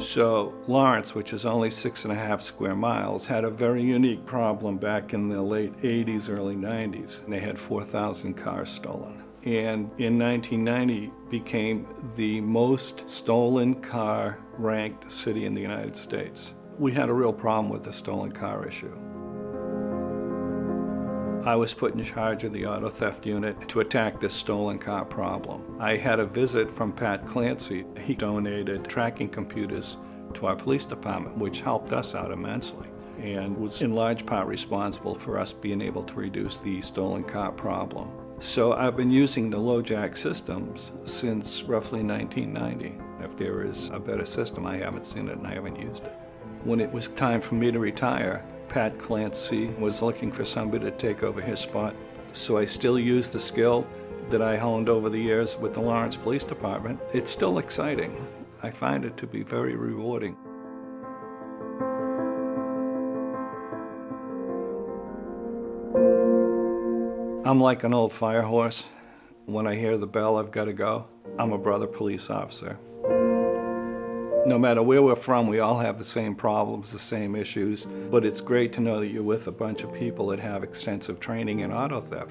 So Lawrence, which is only six and a half square miles, had a very unique problem back in the late 80s, early 90s. And they had 4,000 cars stolen. And in 1990 became the most stolen car ranked city in the United States. We had a real problem with the stolen car issue. I was put in charge of the auto theft unit to attack this stolen car problem. I had a visit from Pat Clancy. He donated tracking computers to our police department, which helped us out immensely and was in large part responsible for us being able to reduce the stolen car problem. So I've been using the LoJack systems since roughly 1990. If there is a better system, I haven't seen it and I haven't used it. When it was time for me to retire, Pat Clancy was looking for somebody to take over his spot. So I still use the skill that I honed over the years with the Lawrence Police Department. It's still exciting. I find it to be very rewarding. I'm like an old fire horse. When I hear the bell, I've got to go. I'm a brother police officer. No matter where we're from, we all have the same problems, the same issues, but it's great to know that you're with a bunch of people that have extensive training in auto theft.